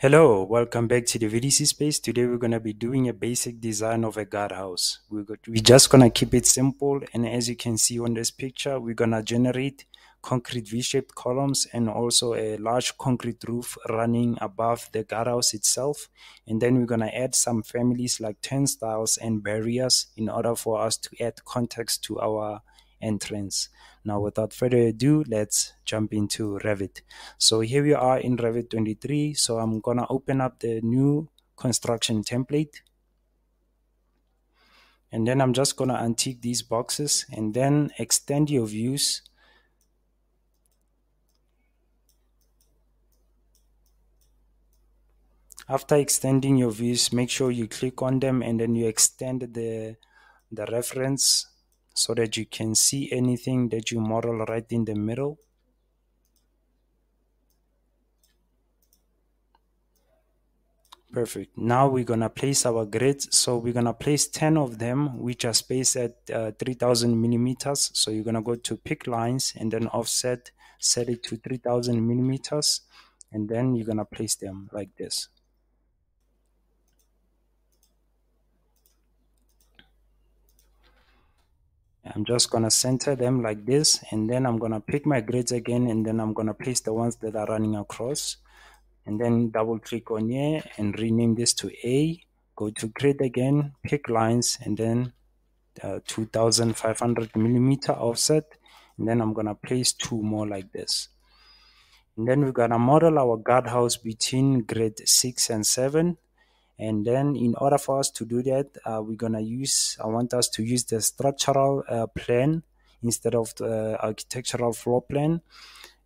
Hello, welcome back to the VDC space. Today we're going to be doing a basic design of a guardhouse. We're, we're just going to keep it simple and as you can see on this picture, we're going to generate concrete V-shaped columns and also a large concrete roof running above the guardhouse itself. And then we're going to add some families like turnstiles and barriers in order for us to add context to our entrance. Now, without further ado, let's jump into Revit. So here we are in Revit 23. So I'm gonna open up the new construction template. And then I'm just gonna untick these boxes and then extend your views after extending your views make sure you click on them and then you extend the the reference so that you can see anything that you model right in the middle. Perfect. Now we're going to place our grids. So we're going to place 10 of them, which are spaced at uh, 3000 millimeters. So you're going to go to pick lines and then offset, set it to 3000 millimeters. And then you're going to place them like this. I'm just gonna center them like this and then I'm gonna pick my grids again and then I'm gonna place the ones that are running across and then double click on here and rename this to A go to grid again pick lines and then uh, 2500 millimeter offset and then I'm gonna place two more like this. And then we're gonna model our guardhouse between grid 6 and 7 and then in order for us to do that, uh, we're going to use, I want us to use the structural uh, plan instead of the architectural floor plan.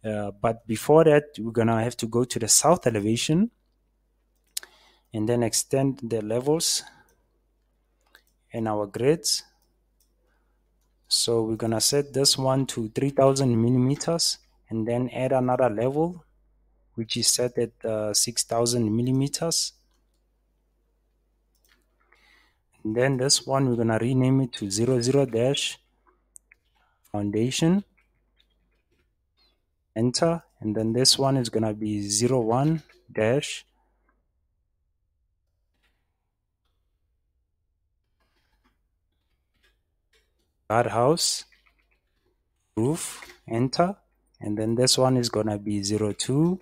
Uh, but before that, we're going to have to go to the south elevation and then extend the levels in our grids. So we're going to set this one to 3000 millimeters and then add another level, which is set at uh, 6000 millimeters and then this one we're gonna rename it to 00 dash foundation. Enter. And then this one is gonna be 01 dash guardhouse roof enter. And then this one is gonna be 02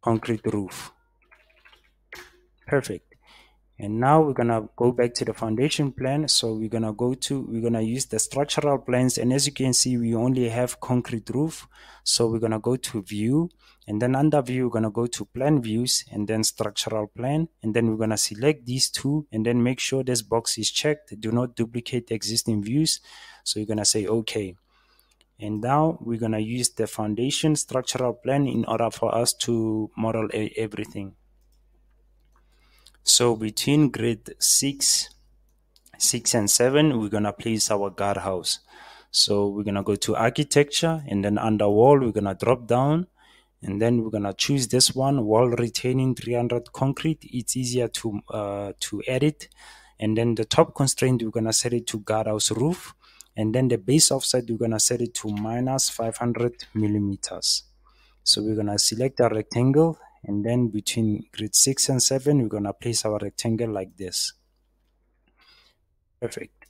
concrete roof. Perfect and now we're gonna go back to the foundation plan. So we're gonna go to we're gonna use the structural plans. And as you can see we only have concrete roof. So we're gonna go to view. And then under view we're gonna go to plan views and then structural plan. And then we're gonna select these two and then make sure this box is checked. Do not duplicate existing views. So you're gonna say okay. And now we're gonna use the foundation structural plan in order for us to model everything so between grade 6, 6 and 7, we're going to place our guardhouse. So we're going to go to architecture and then under wall, we're going to drop down and then we're to choose this one, wall retaining 300 concrete. It's easier to, uh, to edit. And then the top constraint, we're to set it to guardhouse roof. And then the base offset, we're to set it to minus 500 millimeters. So we're to select a rectangle and then between grid 6 and 7 we're going to place our rectangle like this. Perfect.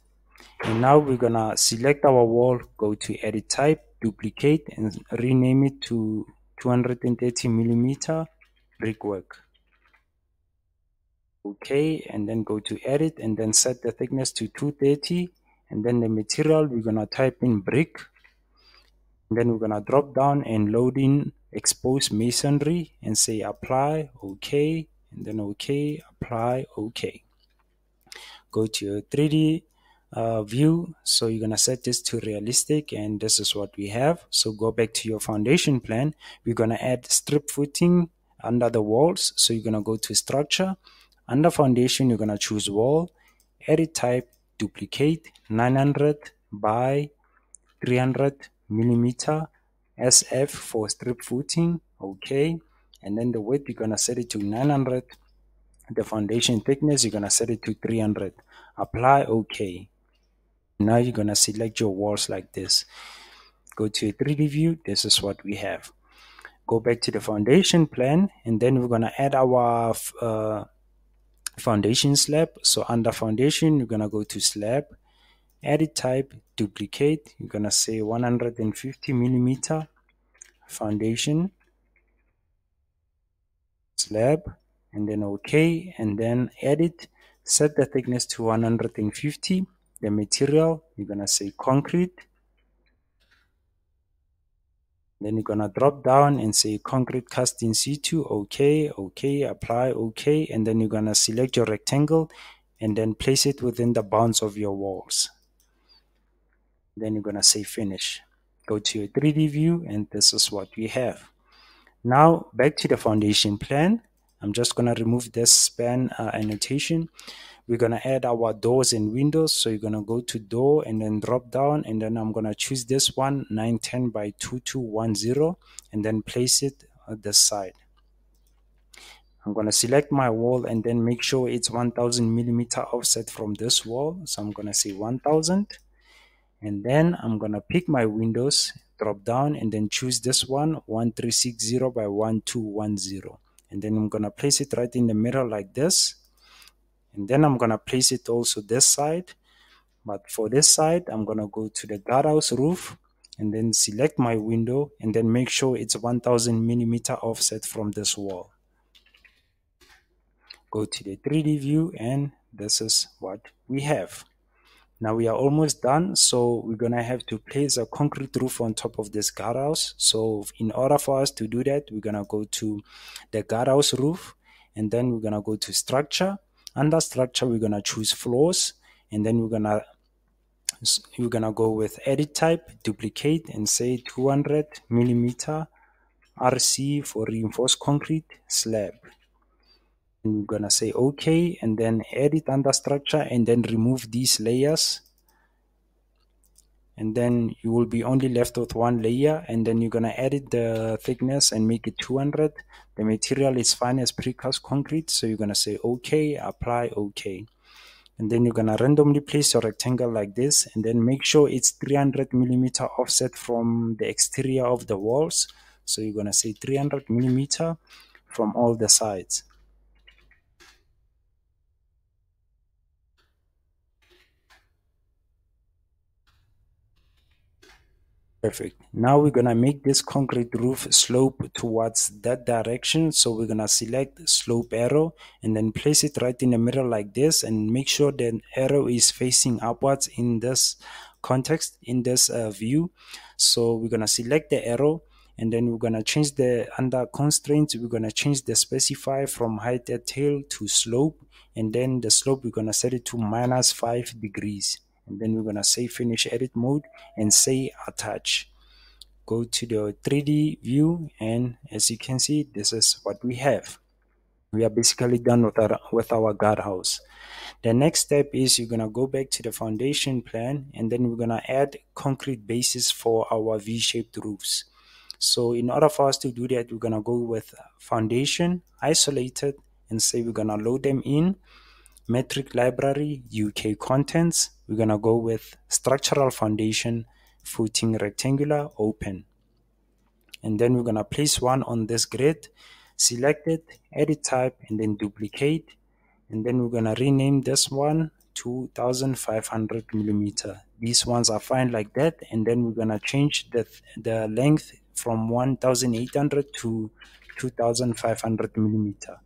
And now we're going to select our wall go to edit type duplicate and rename it to 230 millimeter brickwork. Okay and then go to edit and then set the thickness to 230 and then the material we're going to type in brick. And then we're going to drop down and load in exposed masonry and say apply okay and then okay apply okay go to your 3d uh, view. So you're gonna set this to realistic and this is what we have. So go back to your foundation plan. We're gonna add strip footing under the walls. So you're gonna go to structure. Under foundation you're gonna choose wall. Edit type duplicate 900 by 300 millimeter SF for strip footing okay? And then the width you're gonna set it to 900 the foundation thickness you're gonna set it to 300 apply okay. Now you're gonna select your walls like this. Go to a 3d view this is what we have. Go back to the foundation plan and then we're to add our uh, foundation slab. So under foundation you're to go to slab edit type duplicate. You're to say 150 millimeter foundation slab and then okay and then edit. Set the thickness to 150 the material you're to say concrete. Then you're gonna drop down and say concrete cast in situ. Okay okay apply okay and then you're gonna select your rectangle and then place it within the bounds of your walls. Then you're gonna say finish go to your 3d view and this is what we have. Now back to the foundation plan. I'm just gonna remove this span uh, annotation. We're to add our doors and windows. So you're to go to door and then drop down and then i'm to choose this one 910 by 2210 and then place it at the side. I'm going to select my wall and then make sure it's 1000 millimeter offset from this wall. So i'm going to say 1000 and then i'm to pick my windows drop down and then choose this one 1360 by 1210 and then i'm to place it right in the middle like this. And then I'm gonna place it also this side. But for this side I'm gonna go to the guardhouse roof and then select my window and then make sure it's 1000 millimeter offset from this wall. Go to the 3d view and this is what we have now we are almost done so we're gonna have to place a concrete roof on top of this guardhouse. So in order for us to do that we're gonna go to the guardhouse roof and then we're gonna go to structure. Under structure we're gonna choose floors and then we're gonna we're gonna go with edit type duplicate and say 200 millimeter RC for reinforced concrete slab we're gonna say okay and then edit under structure and then remove these layers. And then you will be only left with one layer and then you're gonna edit the thickness and make it 200 the material is fine as precast concrete so you're gonna say okay apply okay. And then you're gonna randomly place your rectangle like this and then make sure it's 300 millimeter offset from the exterior of the walls. So you're gonna say 300 millimeter from all the sides Perfect. Now we're going to make this concrete roof slope towards that direction. So we're going to select slope arrow and then place it right in the middle like this and make sure the arrow is facing upwards in this context, in this uh, view. So we're going to select the arrow and then we're going to change the under constraints. We're going to change the specify from height at tail to slope. And then the slope, we're going to set it to minus five degrees and then we're gonna say finish edit mode and say attach. Go to the 3d view and as you can see this is what we have. We are basically done with our with our guardhouse. The next step is you're gonna go back to the foundation plan and then we're gonna add concrete bases for our v-shaped roofs. So in order for us to do that we're gonna go with foundation isolated and say we're gonna load them in metric library UK contents, we're going to go with structural foundation, footing rectangular, open. And then we're going to place one on this grid, select it, edit type, and then duplicate. And then we're going to rename this one 2500 millimeter. These ones are fine like that. And then we're going to change the, the length from 1800 to 2500 millimeter.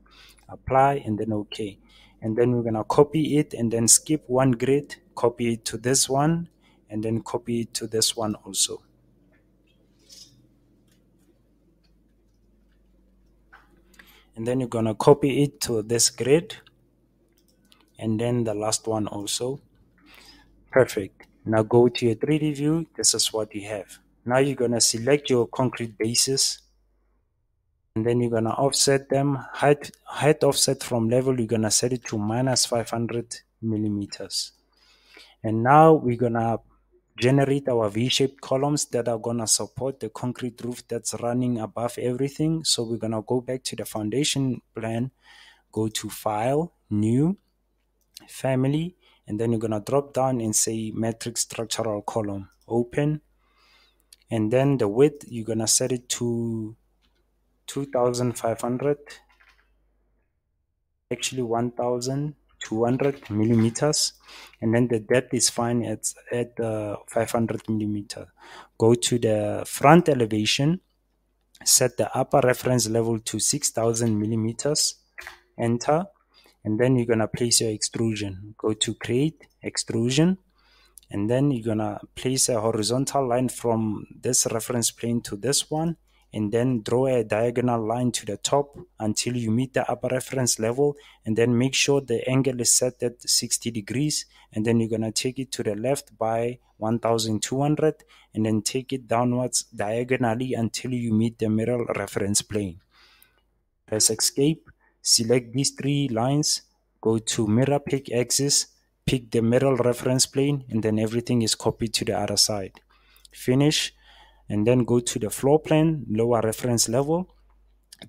Apply and then OK and then we're gonna copy it and then skip one grid copy it to this one and then copy it to this one also. And then you're gonna copy it to this grid and then the last one also. Perfect. Now go to your 3d view. This is what you have. Now you're gonna select your concrete bases and then you're gonna offset them. Height height offset from level you're gonna set it to minus 500 millimeters. And now we're gonna generate our v-shaped columns that are gonna support the concrete roof that's running above everything. So we're gonna go back to the foundation plan go to file new family and then you're gonna drop down and say metric structural column open. And then the width you're gonna set it to 2500 actually 1200 millimeters and then the depth is fine at at uh, 500 millimeter. Go to the front elevation set the upper reference level to 6000 millimeters enter and then you're gonna place your extrusion. Go to create extrusion and then you're gonna place a horizontal line from this reference plane to this one and then draw a diagonal line to the top until you meet the upper reference level and then make sure the angle is set at 60 degrees and then you're going to take it to the left by 1200 and then take it downwards diagonally until you meet the middle reference plane. Press escape select these three lines go to mirror pick axis pick the middle reference plane and then everything is copied to the other side. Finish and then go to the floor plan lower reference level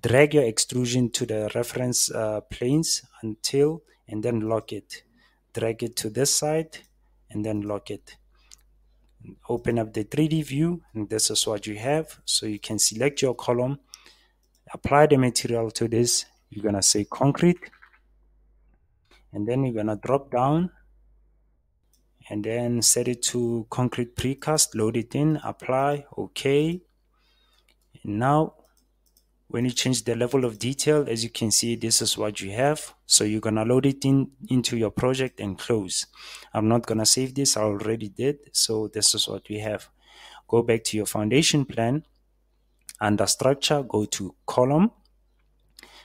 drag your extrusion to the reference uh, planes until and then lock it. Drag it to this side and then lock it. Open up the 3d view and this is what you have. So you can select your column apply the material to this. You're gonna say concrete. And then you're gonna drop down and then set it to concrete precast load it in apply okay and now when you change the level of detail as you can see this is what you have. So you're gonna load it in into your project and close. I'm not gonna save this i already did. So this is what we have. Go back to your foundation plan. Under structure go to column.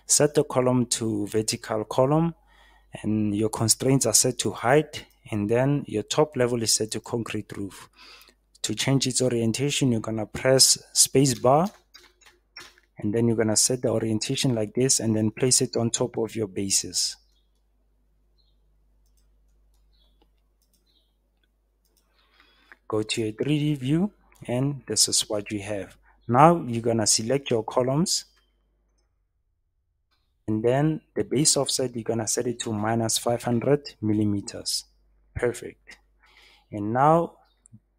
Set the column to vertical column and your constraints are set to height and then your top level is set to concrete roof. To change its orientation, you're gonna press space bar and then you're gonna set the orientation like this and then place it on top of your bases. Go to your 3D view and this is what you have. Now you're gonna select your columns and then the base offset you're gonna set it to minus 500 millimeters perfect. And now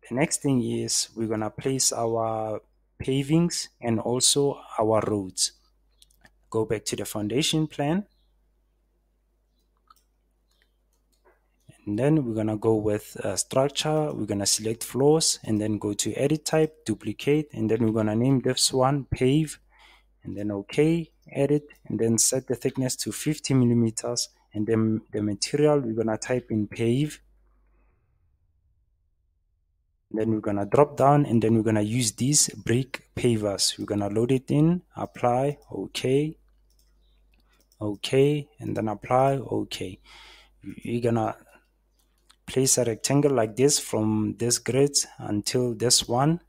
the next thing is we're gonna place our pavings and also our roads. Go back to the foundation plan. And then we're gonna go with uh, structure. We're gonna select floors and then go to edit type duplicate and then we're gonna name this one pave. And then okay edit and then set the thickness to 50 millimeters and then the material we're gonna type in pave. Then we're gonna drop down and then we're gonna use these brick pavers. We're gonna load it in apply okay okay and then apply okay you're gonna place a rectangle like this from this grid until this one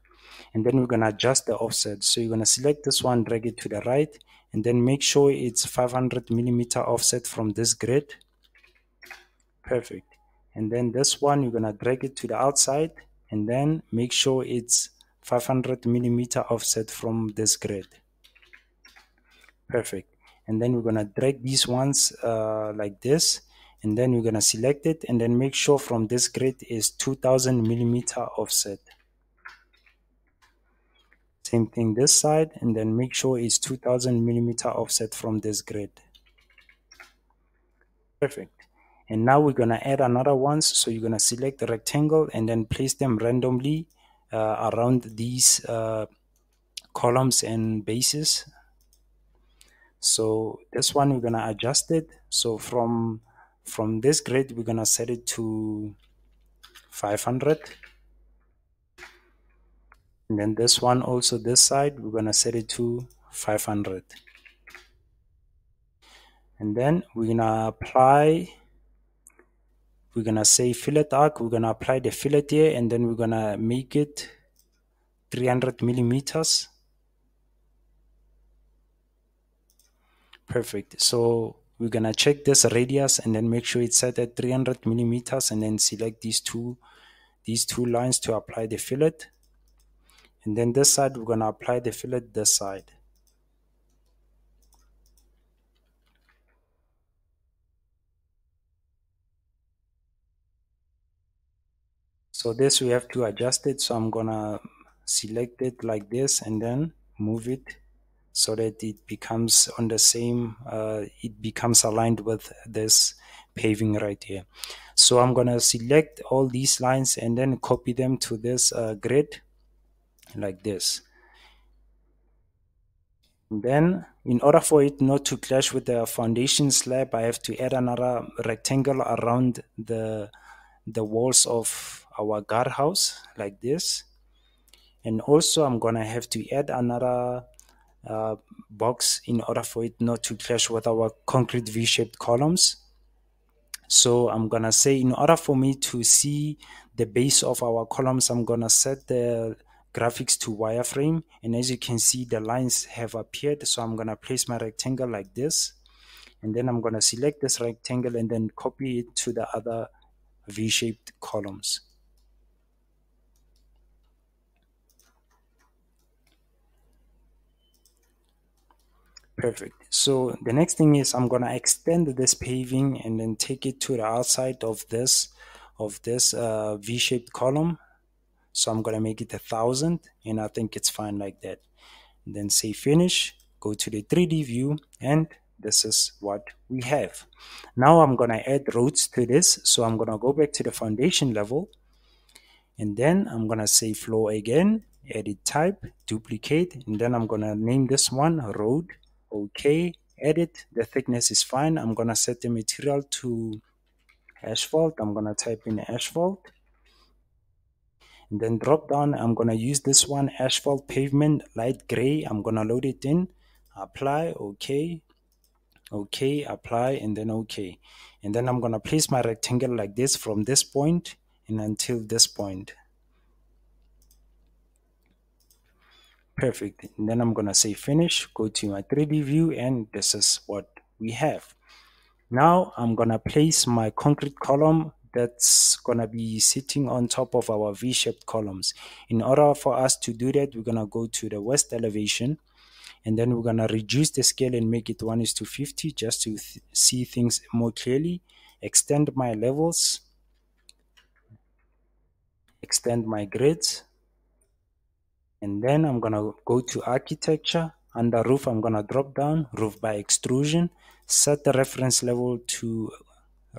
and then we're gonna adjust the offset. So you're gonna select this one drag it to the right and then make sure it's 500 millimeter offset from this grid. Perfect. And then this one you're gonna drag it to the outside and then make sure it's 500 millimeter offset from this grid. Perfect. And then we're gonna drag these ones uh, like this and then we're gonna select it and then make sure from this grid is 2000 millimeter offset same thing this side and then make sure it's 2000 millimeter offset from this grid. Perfect. And now we're going to add another ones. So you're going to select the rectangle and then place them randomly uh, around these uh, columns and bases. So this one we're going to adjust it. So from from this grid we're going to set it to 500 and then this one also this side we're going to set it to 500 and then we're going to apply we're gonna say fillet arc we're gonna apply the fillet here and then we're gonna make it 300 millimeters. Perfect. So we're gonna check this radius and then make sure it's set at 300 millimeters and then select these two these two lines to apply the fillet and then this side we're gonna apply the fillet this side. So this we have to adjust it. So I'm gonna select it like this and then move it so that it becomes on the same, uh, it becomes aligned with this paving right here. So I'm going to select all these lines and then copy them to this uh, grid like this. Then, in order for it not to clash with the foundation slab, I have to add another rectangle around the, the walls of our guardhouse like this. And also I'm to have to add another uh, box in order for it not to clash with our concrete V-shaped columns. So I'm to say in order for me to see the base of our columns, I'm to set the graphics to wireframe and as you can see the lines have appeared. So I'm gonna place my rectangle like this and then I'm gonna select this rectangle and then copy it to the other V-shaped columns. Perfect. So the next thing is I'm gonna extend this paving and then take it to the outside of this of this uh, V-shaped column so I'm to make it a thousand and I think it's fine like that. then say finish, go to the 3D view and this is what we have. Now I'm to add roads to this. So I'm to go back to the foundation level and then I'm to say floor again, edit type, duplicate, and then I'm to name this one road. Okay, edit, the thickness is fine. I'm to set the material to asphalt. I'm to type in asphalt and then drop down I'm gonna use this one asphalt pavement light gray. I'm gonna load it in. Apply okay. Okay apply and then okay. And then I'm gonna place my rectangle like this from this point and until this point. Perfect. And then I'm gonna say finish go to my 3d view and this is what we have. Now I'm gonna place my concrete column that's going to be sitting on top of our V-shaped columns. In order for us to do that, we're going to go to the west elevation and then we're going to reduce the scale and make it 1 is to 50 just to th see things more clearly. Extend my levels, extend my grids, and then I'm going to go to architecture. Under roof, I'm going to drop down roof by extrusion, set the reference level to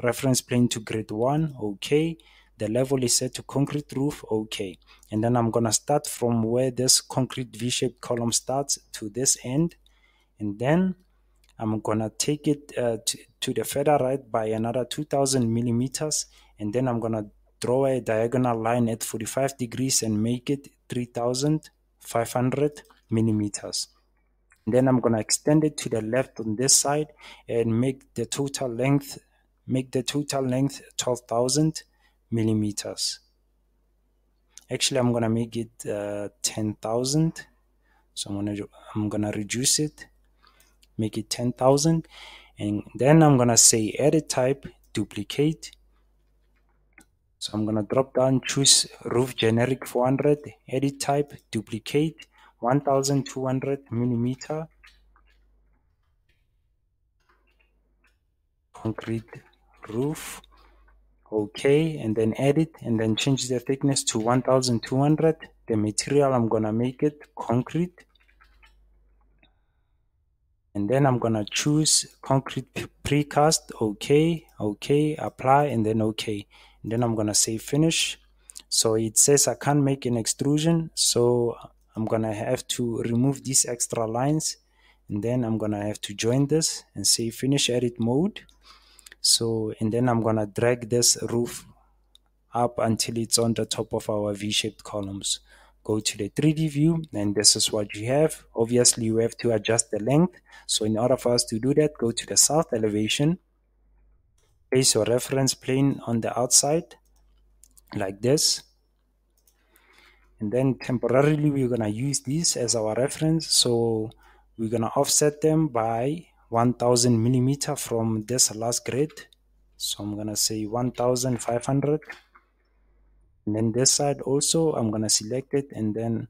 reference plane to grid 1 okay. The level is set to concrete roof okay. And then I'm gonna start from where this concrete v-shaped column starts to this end. And then I'm gonna take it uh, to, to the further right by another 2000 millimeters. And then I'm gonna draw a diagonal line at 45 degrees and make it 3500 millimeters. Then I'm gonna extend it to the left on this side and make the total length make the total length 12,000 millimeters. Actually, I'm gonna make it uh, 10,000. So I'm gonna I'm gonna reduce it, make it 10,000, and then I'm gonna say edit type, duplicate. So I'm gonna drop down, choose roof generic 400, edit type, duplicate, 1,200 millimeter concrete roof okay and then edit and then change the thickness to 1200 the material I'm gonna make it concrete. And then I'm gonna choose concrete precast okay okay apply and then okay. And then I'm gonna say finish. So it says I can't make an extrusion so I'm gonna have to remove these extra lines. And then I'm gonna have to join this and say finish edit mode so, and then I'm to drag this roof up until it's on the top of our V-shaped columns. Go to the 3D view and this is what you have. Obviously, you have to adjust the length. So in order for us to do that, go to the south elevation. Place your reference plane on the outside like this. And then temporarily, we're to use this as our reference. So we're to offset them by 1000 millimeter from this last grid. So I'm gonna say 1500 and then this side also I'm gonna select it and then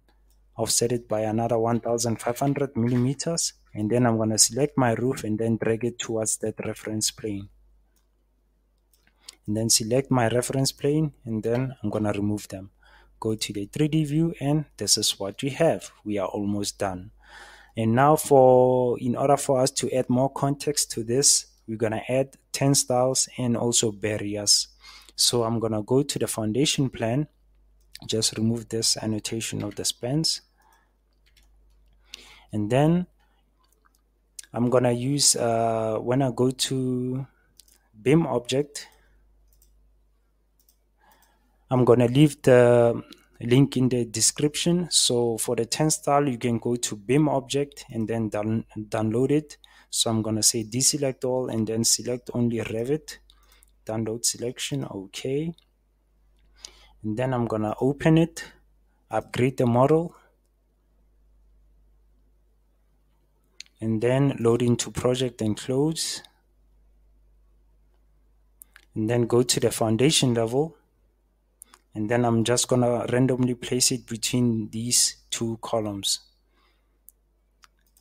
offset it by another 1500 millimeters. And then I'm gonna select my roof and then drag it towards that reference plane. And then select my reference plane and then I'm gonna remove them. Go to the 3D view and this is what we have. We are almost done And now for, in order for us to add more context to this, we're gonna add turnstiles and also barriers. So I'm gonna go to the foundation plan, just remove this annotation of the spans. And then I'm gonna use, uh, when I go to BIM object, I'm gonna leave the link in the description. So for the turnstile, you can go to BIM object and then down, download it. So I'm gonna say deselect all and then select only Revit, download selection, okay. And then I'm gonna open it, upgrade the model, and then load into project and close. And then go to the foundation level and then I'm just gonna randomly place it between these two columns.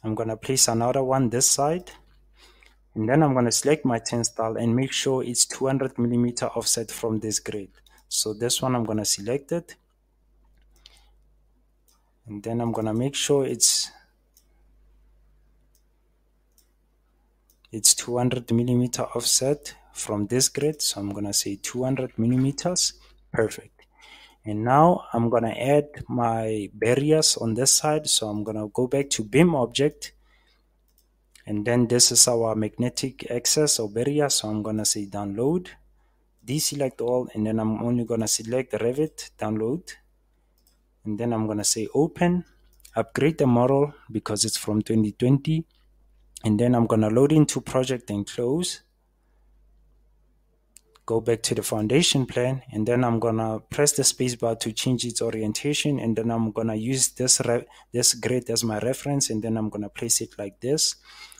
I'm gonna place another one this side. And then I'm gonna select my turnstile and make sure it's 200 millimeter offset from this grid. So this one I'm gonna select it. And then I'm gonna make sure it's it's 200 millimeter offset from this grid. So I'm gonna say 200 millimeters. Perfect and now I'm gonna add my barriers on this side. So I'm gonna go back to BIM object. And then this is our magnetic access or barrier. So I'm gonna say download. Deselect all. And then I'm only gonna select Revit download. And then I'm gonna say open. Upgrade the model because it's from 2020 and then I'm gonna load into project and close go back to the foundation plan and then I'm gonna press the spacebar to change its orientation and then I'm gonna use this this grid as my reference and then I'm gonna place it like this.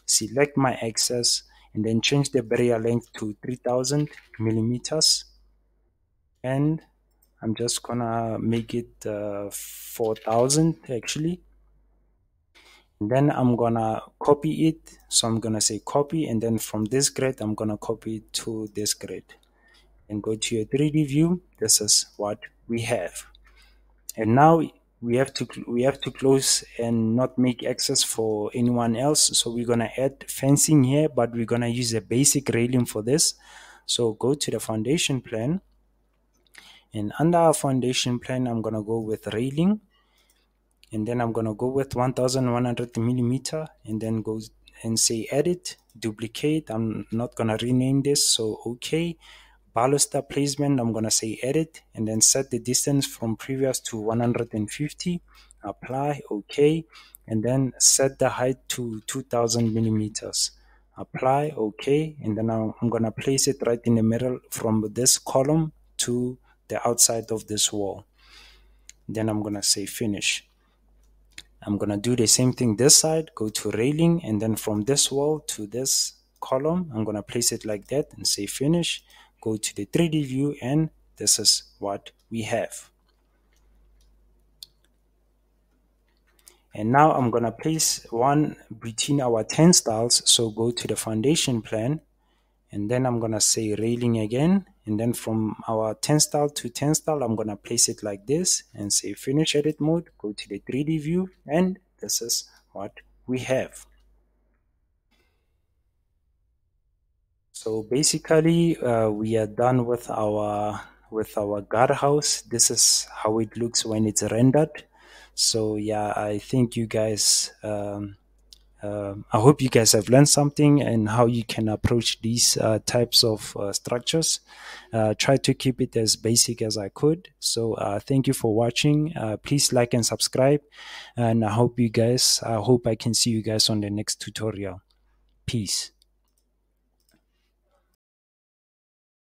Select my axis and then change the barrier length to 3000 millimeters. And I'm just gonna make it uh, 4000 actually. And then I'm gonna copy it. So I'm gonna say copy and then from this grid I'm gonna copy to this grid and go to your 3D view, this is what we have. And now we have to we have to close and not make access for anyone else. So we're gonna add fencing here, but we're gonna use a basic railing for this. So go to the foundation plan. And under our foundation plan, I'm gonna go with railing. And then I'm gonna go with 1100 millimeter and then go and say edit, duplicate. I'm not gonna rename this, so okay baluster placement, I'm going to say edit and then set the distance from previous to 150, apply, okay, and then set the height to 2000 millimeters. Apply, okay, and then I'm, I'm going to place it right in the middle from this column to the outside of this wall. Then I'm going to say finish. I'm going to do the same thing this side, go to railing, and then from this wall to this column, I'm going to place it like that and say finish go to the 3D view and this is what we have. And now I'm to place one between our turnstiles. So go to the foundation plan and then I'm to say railing again. And then from our turnstile to turnstile, I'm going to place it like this and say finish edit mode, go to the 3D view and this is what we have. So basically, uh, we are done with our with our guardhouse. This is how it looks when it's rendered. So yeah, I think you guys. Um, uh, I hope you guys have learned something and how you can approach these uh, types of uh, structures. Uh, try to keep it as basic as I could. So uh, thank you for watching. Uh, please like and subscribe. And I hope you guys, I hope I can see you guys on the next tutorial. Peace.